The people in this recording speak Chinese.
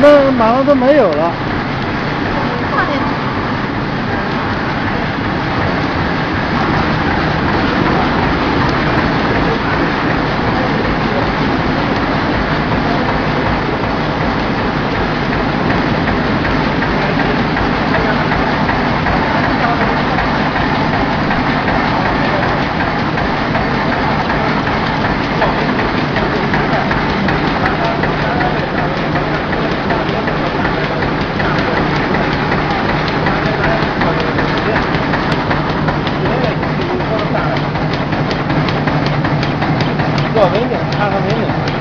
那马上都没有了。Armênia? Armênia.